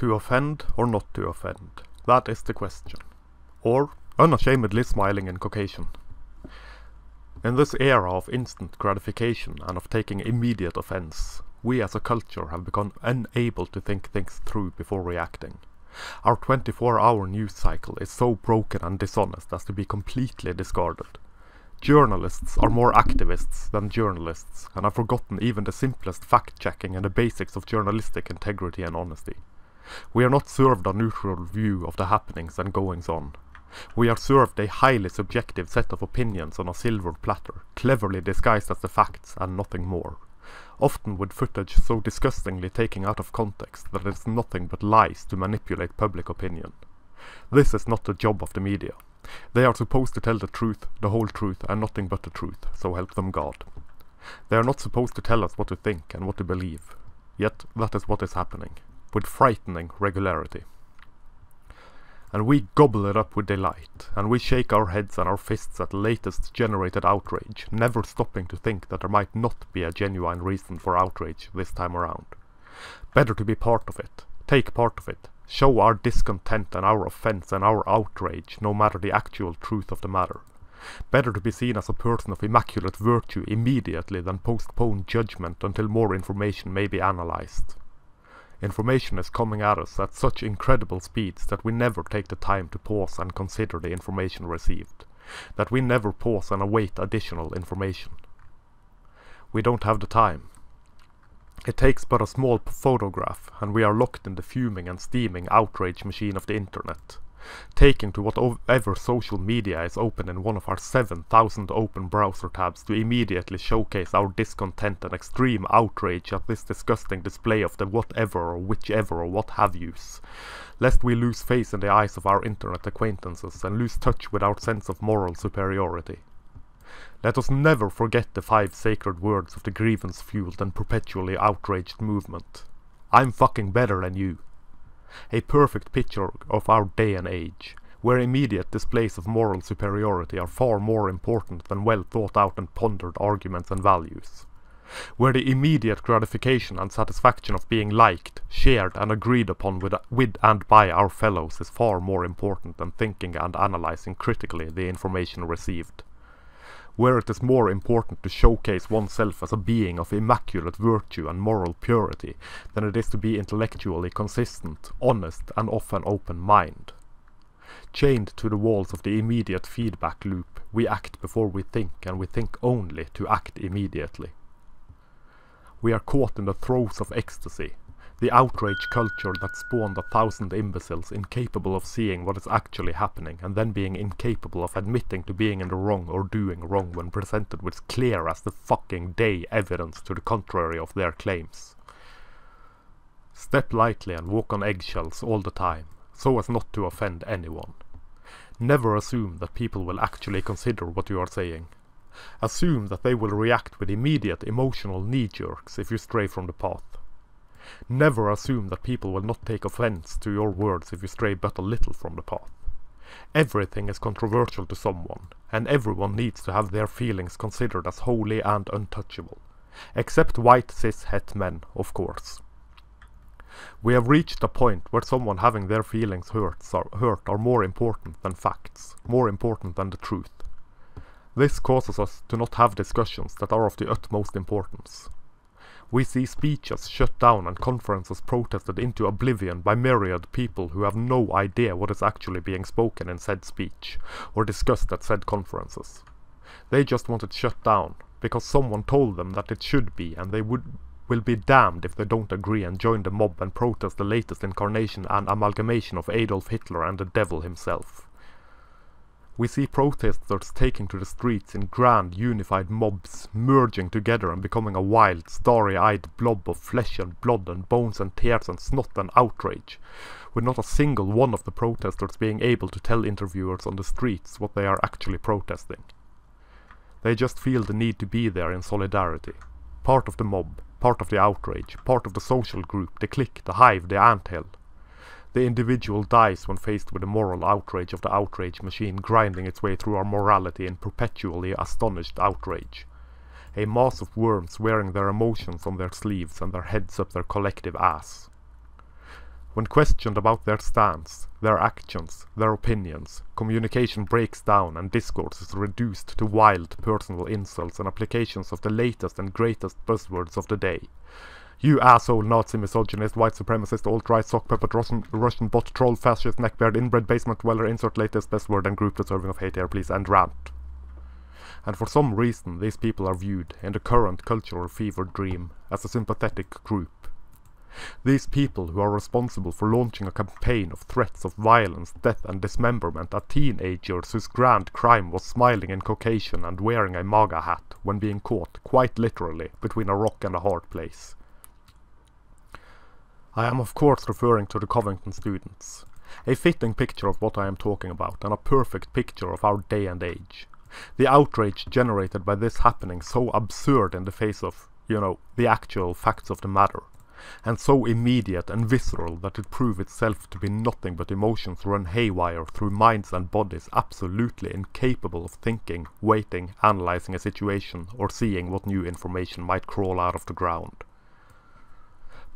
To offend or not to offend? That is the question. Or unashamedly smiling in Caucasian. In this era of instant gratification and of taking immediate offense, we as a culture have become unable to think things through before reacting. Our 24 hour news cycle is so broken and dishonest as to be completely discarded. Journalists are more activists than journalists and have forgotten even the simplest fact checking and the basics of journalistic integrity and honesty. We are not served a neutral view of the happenings and goings on. We are served a highly subjective set of opinions on a silver platter, cleverly disguised as the facts and nothing more. Often with footage so disgustingly taken out of context that it is nothing but lies to manipulate public opinion. This is not the job of the media. They are supposed to tell the truth, the whole truth, and nothing but the truth, so help them God. They are not supposed to tell us what to think and what to believe. Yet that is what is happening, with frightening regularity and we gobble it up with delight, and we shake our heads and our fists at the latest generated outrage, never stopping to think that there might not be a genuine reason for outrage this time around. Better to be part of it, take part of it, show our discontent and our offence and our outrage, no matter the actual truth of the matter. Better to be seen as a person of immaculate virtue immediately than postpone judgment until more information may be analysed. Information is coming at us at such incredible speeds that we never take the time to pause and consider the information received, that we never pause and await additional information. We don't have the time. It takes but a small photograph and we are locked in the fuming and steaming outrage machine of the internet taking to whatever social media is open in one of our 7000 open browser tabs to immediately showcase our discontent and extreme outrage at this disgusting display of the whatever or whichever or what have yous, lest we lose face in the eyes of our internet acquaintances and lose touch with our sense of moral superiority. Let us never forget the five sacred words of the grievance-fueled and perpetually outraged movement. I'm fucking better than you a perfect picture of our day and age, where immediate displays of moral superiority are far more important than well thought out and pondered arguments and values. Where the immediate gratification and satisfaction of being liked, shared and agreed upon with, with and by our fellows is far more important than thinking and analyzing critically the information received where it is more important to showcase oneself as a being of immaculate virtue and moral purity than it is to be intellectually consistent, honest, and of an open mind. Chained to the walls of the immediate feedback loop, we act before we think, and we think only to act immediately. We are caught in the throes of ecstasy, the outrage culture that spawned a thousand imbeciles incapable of seeing what is actually happening and then being incapable of admitting to being in the wrong or doing wrong when presented with clear as the fucking day evidence to the contrary of their claims. Step lightly and walk on eggshells all the time, so as not to offend anyone. Never assume that people will actually consider what you are saying. Assume that they will react with immediate emotional knee-jerks if you stray from the path. Never assume that people will not take offense to your words if you stray but a little from the path. Everything is controversial to someone, and everyone needs to have their feelings considered as holy and untouchable. Except white cis-het men, of course. We have reached a point where someone having their feelings hurt are, hurt are more important than facts, more important than the truth. This causes us to not have discussions that are of the utmost importance. We see speeches shut down and conferences protested into oblivion by myriad people who have no idea what is actually being spoken in said speech, or discussed at said conferences. They just want it shut down, because someone told them that it should be and they would will be damned if they don't agree and join the mob and protest the latest incarnation and amalgamation of Adolf Hitler and the devil himself. We see protesters taking to the streets in grand unified mobs, merging together and becoming a wild, starry-eyed blob of flesh and blood and bones and tears and snot and outrage, with not a single one of the protesters being able to tell interviewers on the streets what they are actually protesting. They just feel the need to be there in solidarity, part of the mob, part of the outrage, part of the social group, the clique, the hive, the anthill, the individual dies when faced with the moral outrage of the outrage machine grinding its way through our morality in perpetually astonished outrage. A mass of worms wearing their emotions on their sleeves and their heads up their collective ass. When questioned about their stance, their actions, their opinions, communication breaks down and discourse is reduced to wild personal insults and applications of the latest and greatest buzzwords of the day. You asshole, Nazi, misogynist, white supremacist, alt-right, sock puppet, Russian, Russian bot, troll, fascist, neckbeard, inbred, basement dweller, insert latest best word and group deserving of hate here, please, and rant. And for some reason, these people are viewed, in the current cultural fever dream, as a sympathetic group these people who are responsible for launching a campaign of threats of violence, death and dismemberment at teenagers whose grand crime was smiling in Caucasian and wearing a MAGA hat when being caught, quite literally, between a rock and a hard place. I am of course referring to the Covington students. A fitting picture of what I am talking about and a perfect picture of our day and age. The outrage generated by this happening so absurd in the face of, you know, the actual facts of the matter and so immediate and visceral that it proved itself to be nothing but emotions run haywire through minds and bodies absolutely incapable of thinking, waiting, analyzing a situation, or seeing what new information might crawl out of the ground.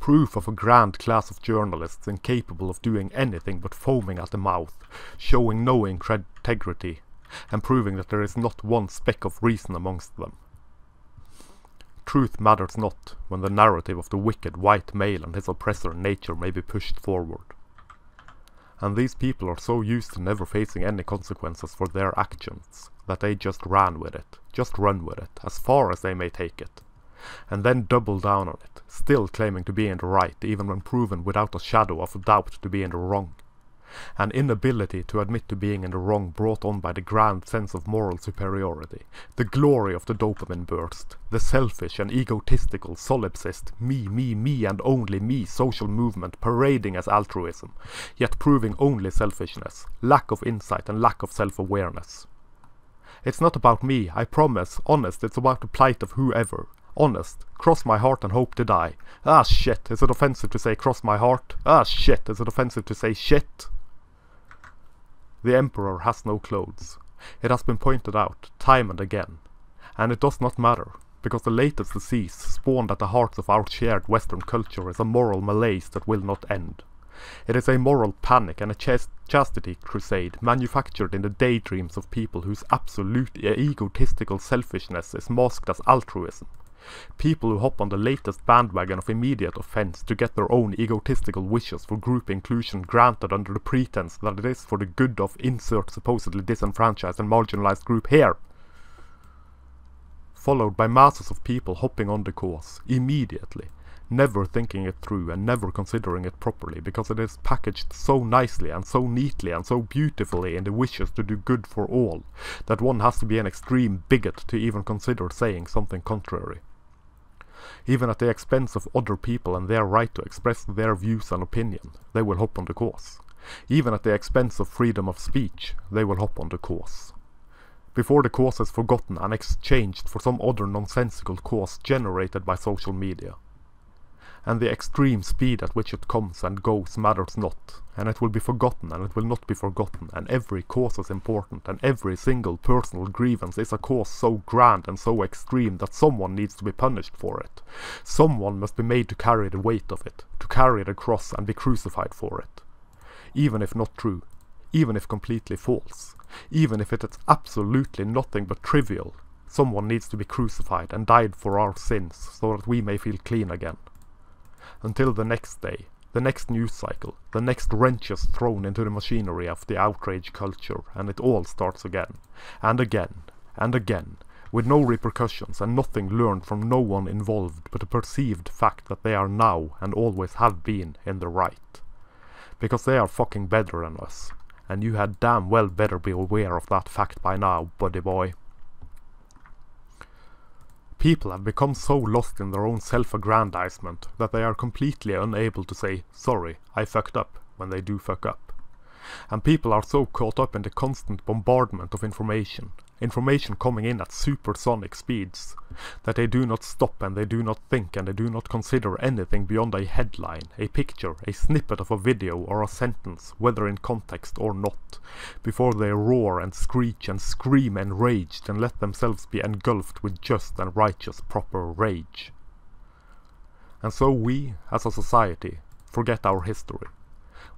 Proof of a grand class of journalists incapable of doing anything but foaming at the mouth, showing no integrity, and proving that there is not one speck of reason amongst them. Truth matters not when the narrative of the wicked white male and his oppressor nature may be pushed forward. And these people are so used to never facing any consequences for their actions that they just ran with it, just run with it, as far as they may take it. And then double down on it, still claiming to be in the right even when proven without a shadow of a doubt to be in the wrong. An inability to admit to being in the wrong brought on by the grand sense of moral superiority, the glory of the dopamine burst, the selfish and egotistical solipsist me, me, me and only me social movement parading as altruism, yet proving only selfishness, lack of insight and lack of self-awareness. It's not about me, I promise, honest, it's about the plight of whoever, Honest. Cross my heart and hope to die. Ah shit, is it offensive to say cross my heart? Ah shit, is it offensive to say shit? The Emperor has no clothes. It has been pointed out, time and again. And it does not matter, because the latest disease spawned at the hearts of our shared Western culture is a moral malaise that will not end. It is a moral panic and a chast chastity crusade manufactured in the daydreams of people whose absolute egotistical selfishness is masked as altruism. People who hop on the latest bandwagon of immediate offense to get their own egotistical wishes for group inclusion granted under the pretense that it is for the good of insert supposedly disenfranchised and marginalized group here. Followed by masses of people hopping on the cause, immediately, never thinking it through and never considering it properly because it is packaged so nicely and so neatly and so beautifully in the wishes to do good for all that one has to be an extreme bigot to even consider saying something contrary even at the expense of other people and their right to express their views and opinion, they will hop on the cause. Even at the expense of freedom of speech, they will hop on the cause. Before the cause is forgotten and exchanged for some other nonsensical cause generated by social media and the extreme speed at which it comes and goes matters not, and it will be forgotten and it will not be forgotten, and every cause is important, and every single personal grievance is a cause so grand and so extreme that someone needs to be punished for it. Someone must be made to carry the weight of it, to carry the cross and be crucified for it. Even if not true, even if completely false, even if it is absolutely nothing but trivial, someone needs to be crucified and died for our sins so that we may feel clean again until the next day, the next news cycle, the next wrenches thrown into the machinery of the outrage culture, and it all starts again, and again, and again, with no repercussions and nothing learned from no one involved but the perceived fact that they are now and always have been in the right. Because they are fucking better than us, and you had damn well better be aware of that fact by now, buddy boy. People have become so lost in their own self-aggrandizement that they are completely unable to say, sorry, I fucked up, when they do fuck up. And people are so caught up in the constant bombardment of information information coming in at supersonic speeds, that they do not stop and they do not think and they do not consider anything beyond a headline, a picture, a snippet of a video or a sentence, whether in context or not, before they roar and screech and scream enraged and let themselves be engulfed with just and righteous proper rage. And so we, as a society, forget our history,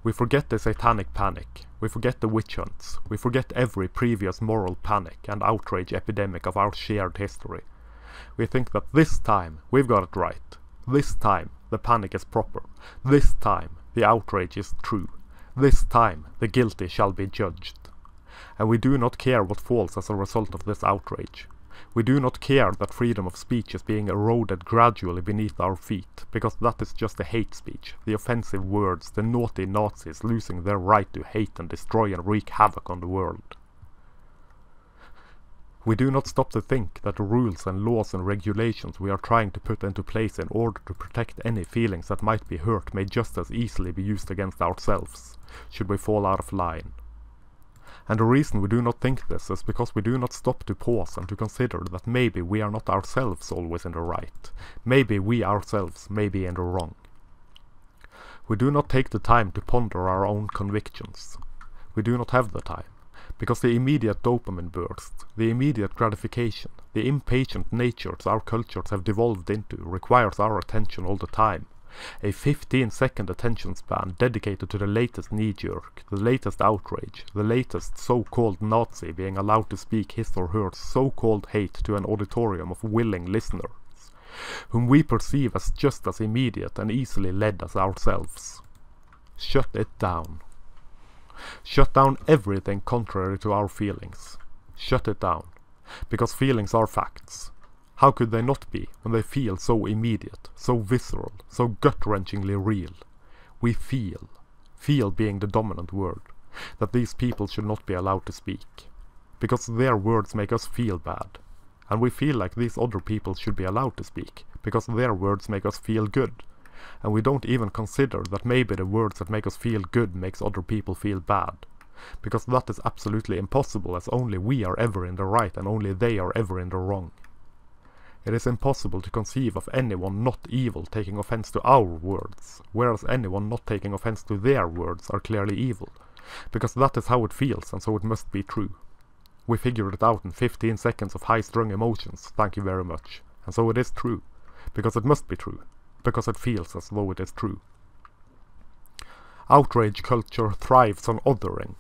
We forget the satanic panic, we forget the witch hunts, we forget every previous moral panic and outrage epidemic of our shared history. We think that this time we've got it right. This time the panic is proper. This time the outrage is true. This time the guilty shall be judged. And we do not care what falls as a result of this outrage. We do not care that freedom of speech is being eroded gradually beneath our feet, because that is just the hate speech, the offensive words, the naughty Nazis losing their right to hate and destroy and wreak havoc on the world. We do not stop to think that the rules and laws and regulations we are trying to put into place in order to protect any feelings that might be hurt may just as easily be used against ourselves, should we fall out of line. And the reason we do not think this is because we do not stop to pause and to consider that maybe we are not ourselves always in the right. Maybe we ourselves may be in the wrong. We do not take the time to ponder our own convictions. We do not have the time. Because the immediate dopamine burst, the immediate gratification, the impatient natures our cultures have devolved into requires our attention all the time, a 15 second attention span dedicated to the latest knee jerk, the latest outrage, the latest so-called Nazi being allowed to speak his or her so-called hate to an auditorium of willing listeners, whom we perceive as just as immediate and easily led as ourselves. Shut it down. Shut down everything contrary to our feelings. Shut it down. Because feelings are facts. How could they not be when they feel so immediate, so visceral, so gut-wrenchingly real? We feel, feel being the dominant word, that these people should not be allowed to speak. Because their words make us feel bad. And we feel like these other people should be allowed to speak, because their words make us feel good. And we don't even consider that maybe the words that make us feel good makes other people feel bad. Because that is absolutely impossible as only we are ever in the right and only they are ever in the wrong. It is impossible to conceive of anyone not evil taking offense to our words, whereas anyone not taking offense to their words are clearly evil, because that is how it feels and so it must be true. We figured it out in 15 seconds of high-strung emotions, thank you very much. And so it is true, because it must be true, because it feels as though it is true. Outrage culture thrives on othering,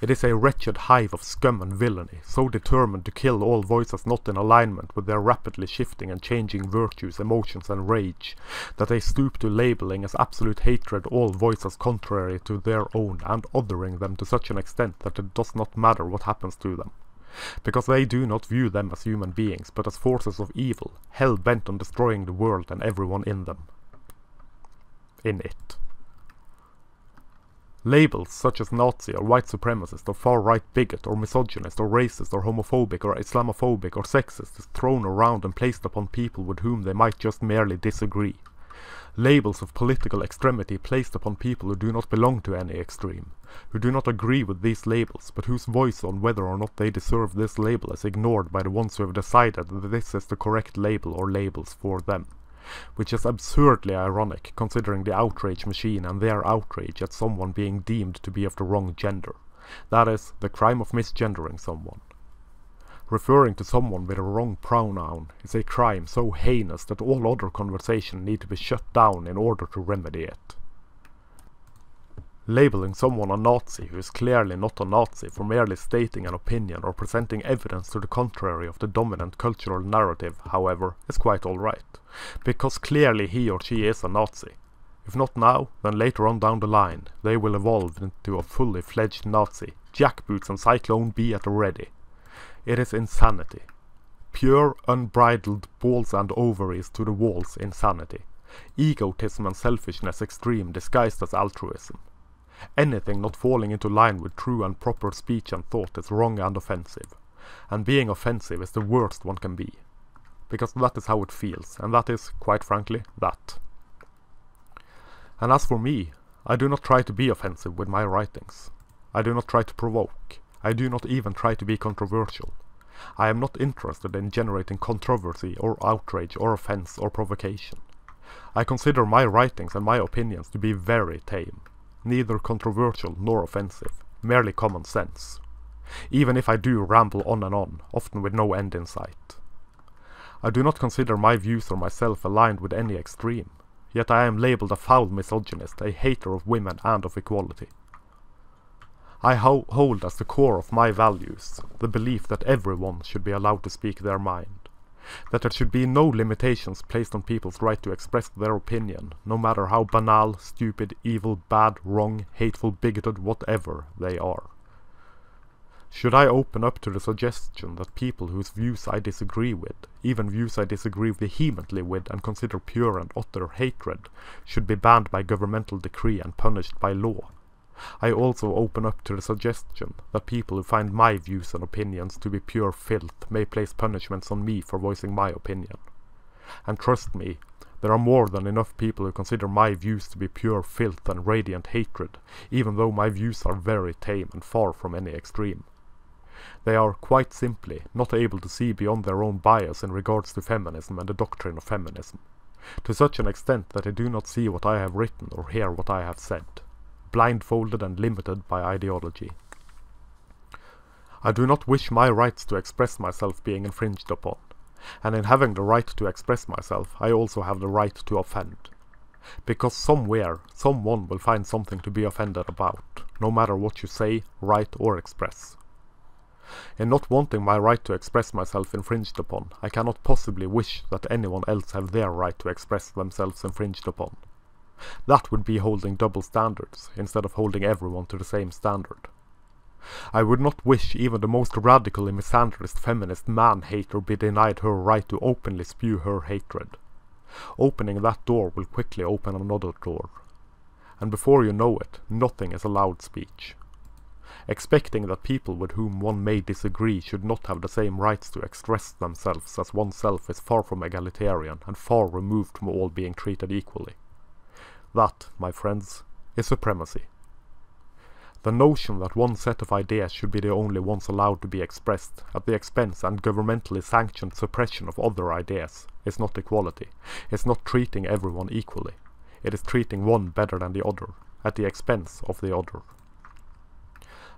it is a wretched hive of scum and villainy, so determined to kill all voices not in alignment with their rapidly shifting and changing virtues, emotions, and rage, that they stoop to labeling as absolute hatred all voices contrary to their own and othering them to such an extent that it does not matter what happens to them. Because they do not view them as human beings, but as forces of evil, hell bent on destroying the world and everyone in them. In it. Labels such as Nazi or white supremacist or far-right bigot or misogynist or racist or homophobic or Islamophobic or sexist is thrown around and placed upon people with whom they might just merely disagree. Labels of political extremity placed upon people who do not belong to any extreme, who do not agree with these labels, but whose voice on whether or not they deserve this label is ignored by the ones who have decided that this is the correct label or labels for them which is absurdly ironic considering the outrage machine and their outrage at someone being deemed to be of the wrong gender. That is, the crime of misgendering someone. Referring to someone with a wrong pronoun is a crime so heinous that all other conversation need to be shut down in order to remedy it. Labeling someone a Nazi who is clearly not a Nazi for merely stating an opinion or presenting evidence to the contrary of the dominant cultural narrative, however, is quite alright, because clearly he or she is a Nazi. If not now, then later on down the line, they will evolve into a fully fledged Nazi, jackboots and Zyklon B at the ready. It is insanity. Pure, unbridled balls and ovaries to the walls insanity. Egotism and selfishness extreme disguised as altruism. Anything not falling into line with true and proper speech and thought is wrong and offensive. And being offensive is the worst one can be. Because that is how it feels, and that is, quite frankly, that. And as for me, I do not try to be offensive with my writings. I do not try to provoke. I do not even try to be controversial. I am not interested in generating controversy or outrage or offense or provocation. I consider my writings and my opinions to be very tame neither controversial nor offensive, merely common sense. Even if I do ramble on and on, often with no end in sight. I do not consider my views or myself aligned with any extreme. yet I am labeled a foul misogynist, a hater of women and of equality. I ho hold as the core of my values the belief that everyone should be allowed to speak their mind, that there should be no limitations placed on people's right to express their opinion, no matter how banal, stupid, evil, bad, wrong, hateful, bigoted, whatever they are. Should I open up to the suggestion that people whose views I disagree with, even views I disagree vehemently with and consider pure and utter hatred, should be banned by governmental decree and punished by law? I also open up to the suggestion that people who find my views and opinions to be pure filth may place punishments on me for voicing my opinion. And trust me, there are more than enough people who consider my views to be pure filth and radiant hatred, even though my views are very tame and far from any extreme. They are, quite simply, not able to see beyond their own bias in regards to feminism and the doctrine of feminism, to such an extent that they do not see what I have written or hear what I have said, blindfolded and limited by ideology. I do not wish my rights to express myself being infringed upon, and in having the right to express myself, I also have the right to offend. Because somewhere, someone will find something to be offended about, no matter what you say, write or express. In not wanting my right to express myself infringed upon, I cannot possibly wish that anyone else have their right to express themselves infringed upon. That would be holding double standards, instead of holding everyone to the same standard. I would not wish even the most radically misandrist feminist man-hater be denied her right to openly spew her hatred. Opening that door will quickly open another door. And before you know it, nothing is allowed speech expecting that people with whom one may disagree should not have the same rights to express themselves as oneself is far from egalitarian and far removed from all being treated equally. That, my friends, is supremacy. The notion that one set of ideas should be the only ones allowed to be expressed at the expense and governmentally sanctioned suppression of other ideas is not equality. It's not treating everyone equally. It is treating one better than the other, at the expense of the other.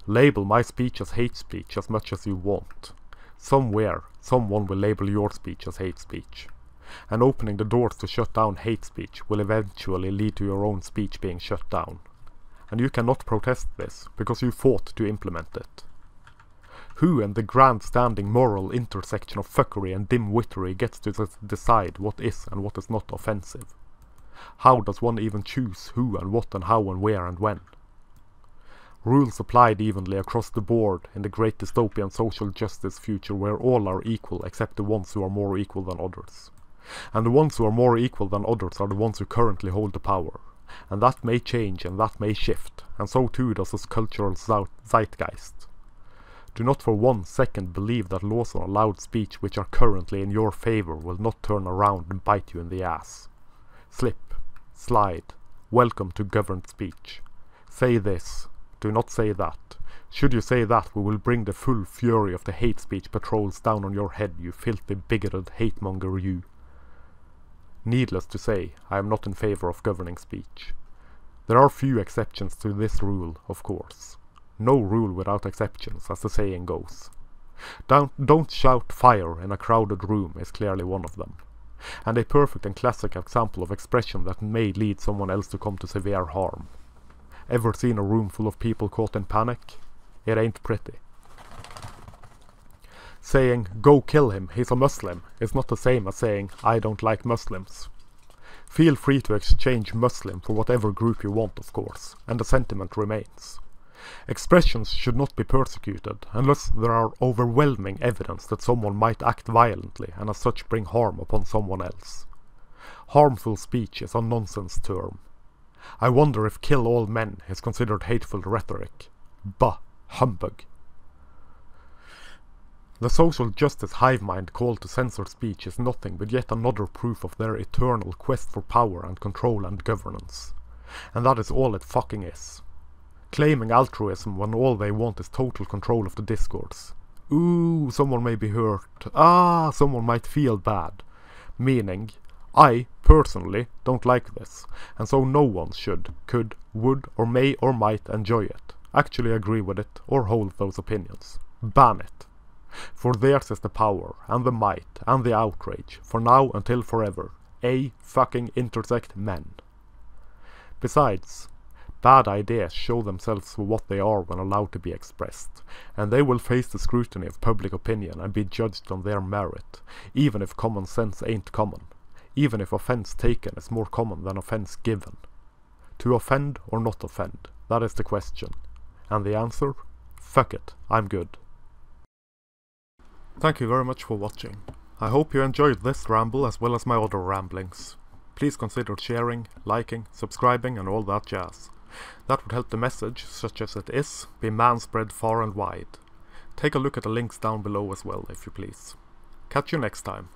Label my speech as hate speech as much as you want. Somewhere, someone will label your speech as hate speech. And opening the doors to shut down hate speech will eventually lead to your own speech being shut down. And you cannot protest this, because you fought to implement it. Who in the grand-standing moral intersection of fuckery and dim-wittery gets to decide what is and what is not offensive? How does one even choose who and what and how and where and when? rules applied evenly across the board in the great dystopian social justice future where all are equal except the ones who are more equal than others. And the ones who are more equal than others are the ones who currently hold the power. And that may change and that may shift, and so too does this cultural zeitgeist. Do not for one second believe that laws on allowed speech which are currently in your favor will not turn around and bite you in the ass. Slip, slide, welcome to governed speech. Say this, do not say that. Should you say that, we will bring the full fury of the hate speech patrols down on your head, you filthy bigoted hate-monger you. Needless to say, I am not in favor of governing speech. There are few exceptions to this rule, of course. No rule without exceptions, as the saying goes. Don't, don't shout fire in a crowded room is clearly one of them. And a perfect and classic example of expression that may lead someone else to come to severe harm. Ever seen a room full of people caught in panic? It ain't pretty. Saying, go kill him, he's a Muslim, is not the same as saying, I don't like Muslims. Feel free to exchange Muslim for whatever group you want, of course, and the sentiment remains. Expressions should not be persecuted unless there are overwhelming evidence that someone might act violently and as such bring harm upon someone else. Harmful speech is a nonsense term, I wonder if kill all men is considered hateful rhetoric. Bah, humbug. The social justice hive mind call to censor speech is nothing but yet another proof of their eternal quest for power and control and governance. And that is all it fucking is. Claiming altruism when all they want is total control of the discourse. Ooh, someone may be hurt. Ah, someone might feel bad. Meaning, I, personally, don't like this, and so no one should, could, would, or may or might enjoy it, actually agree with it, or hold those opinions. Ban it. For theirs is the power, and the might, and the outrage, for now until forever. A fucking intersect men. Besides, bad ideas show themselves for what they are when allowed to be expressed, and they will face the scrutiny of public opinion and be judged on their merit, even if common sense ain't common, even if offense taken is more common than offense given. To offend or not offend, that is the question. And the answer? Fuck it, I'm good. Thank you very much for watching. I hope you enjoyed this ramble as well as my other ramblings. Please consider sharing, liking, subscribing and all that jazz. That would help the message, such as it is, be manspread far and wide. Take a look at the links down below as well, if you please. Catch you next time.